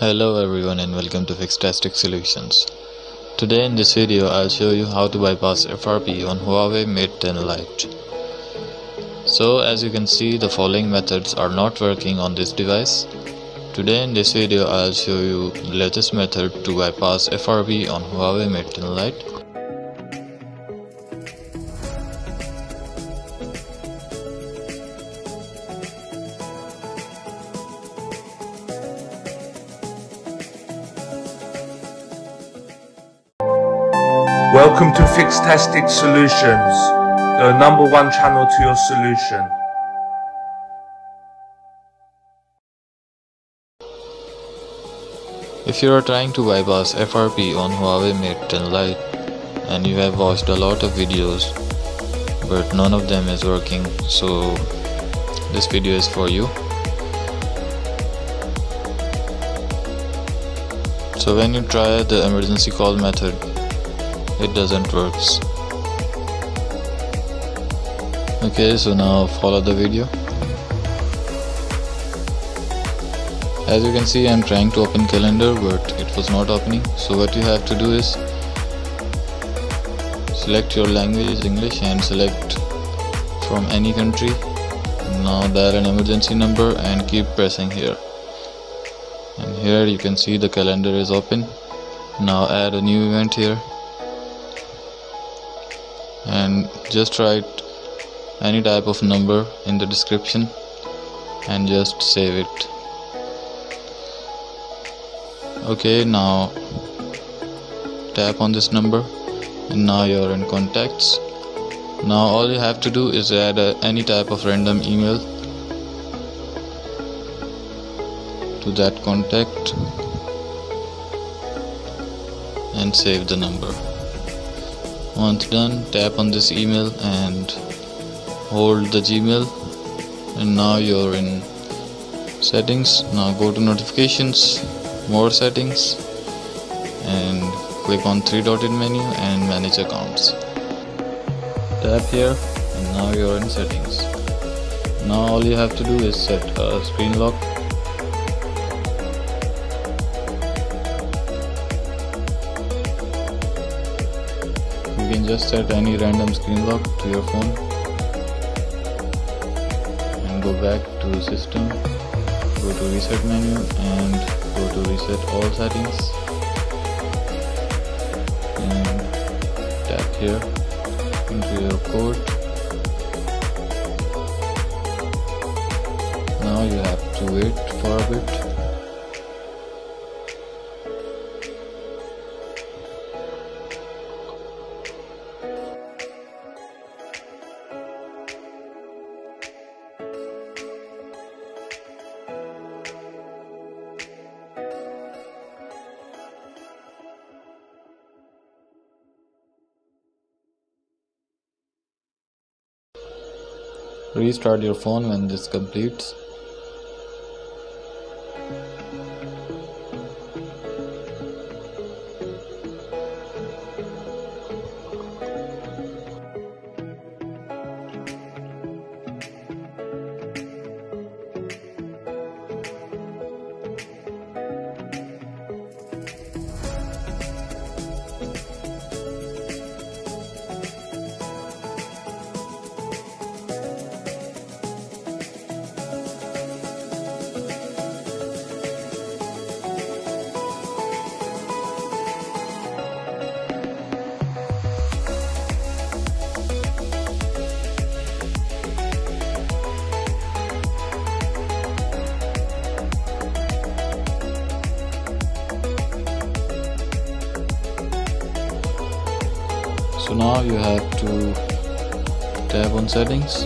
Hello everyone and welcome to Fixtastic Solutions. Today in this video I'll show you how to bypass FRP on Huawei Mate 10 Lite. So as you can see the following methods are not working on this device. Today in this video I'll show you the latest method to bypass FRP on Huawei Mate 10 Lite. Welcome to Fixtastic Solutions, the number one channel to your solution. If you are trying to bypass FRP on Huawei Mate 10 Lite and you have watched a lot of videos but none of them is working so this video is for you. So when you try the emergency call method it doesn't works. Okay so now follow the video. as you can see I'm trying to open calendar but it was not opening. So what you have to do is select your language English and select from any country. Now dial an emergency number and keep pressing here. And here you can see the calendar is open. Now add a new event here and just write any type of number in the description and just save it. Okay now tap on this number and now you're in contacts. Now all you have to do is add any type of random email to that contact and save the number once done tap on this email and hold the gmail. And now you're in settings. Now go to notifications more settings and click on three dotted menu and manage accounts. Tap here and now you're in settings. Now all you have to do is set a screen lock just set any random screen lock to your phone and go back to system go to reset menu and go to reset all settings. And tap here into your code. Now you have to wait for a bit Restart your phone when this completes. So now you have to tap on settings.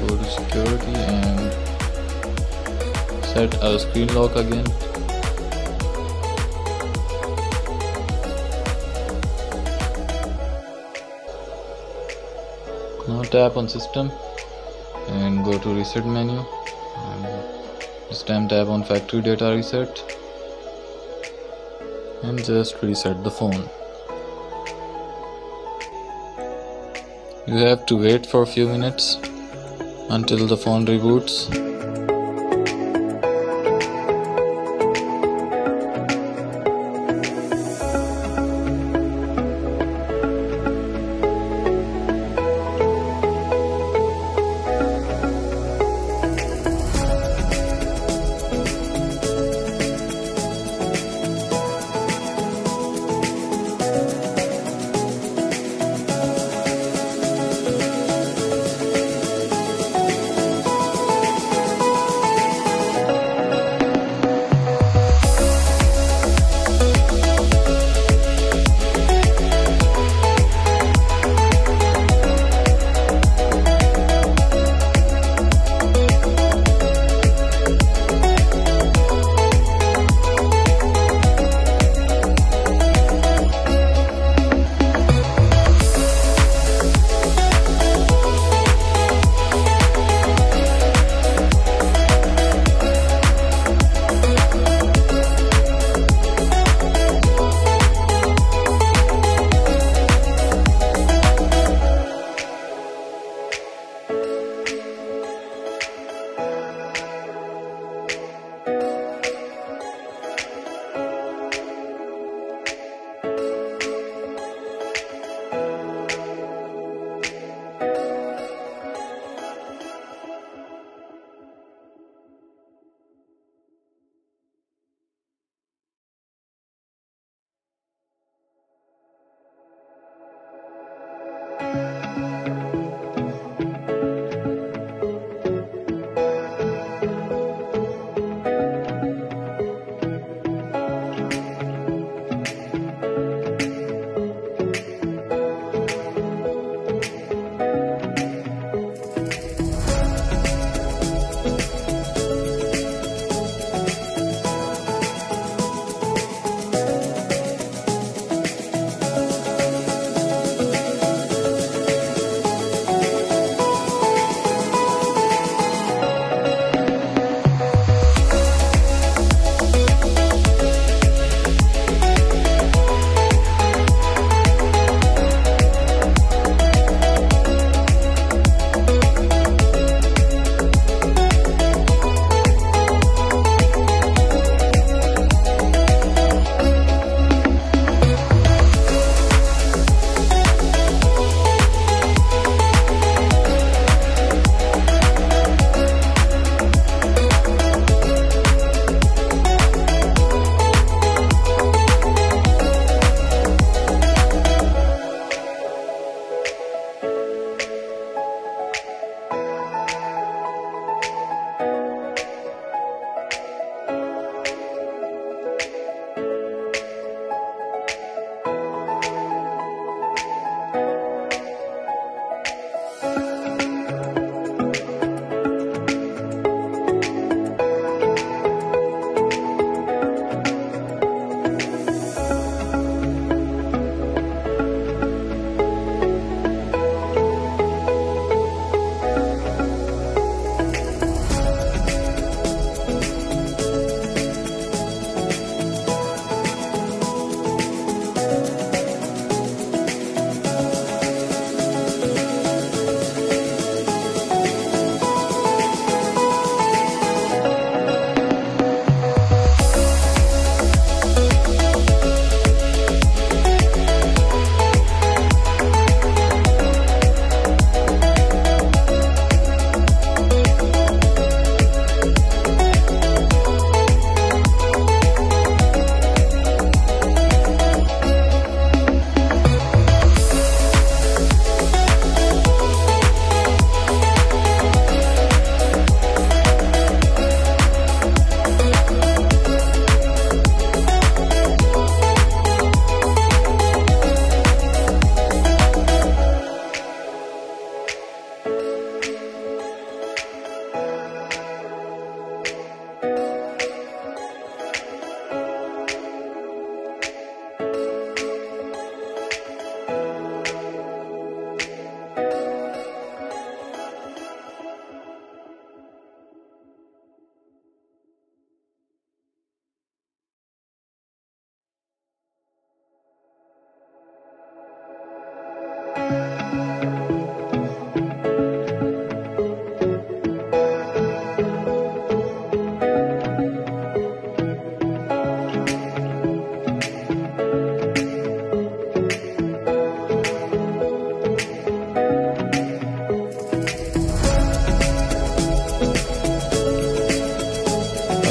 Go to security and set a screen lock again. Now tap on system and go to reset menu this time tap on factory data reset. And just reset the phone. You have to wait for a few minutes until the phone reboots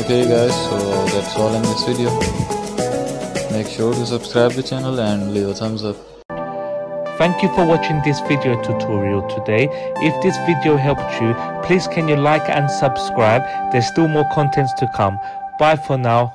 okay guys so that's all in this video make sure to subscribe the channel and leave a thumbs up Thank you for watching this video tutorial today. If this video helped you, please can you like and subscribe. There's still more contents to come. Bye for now.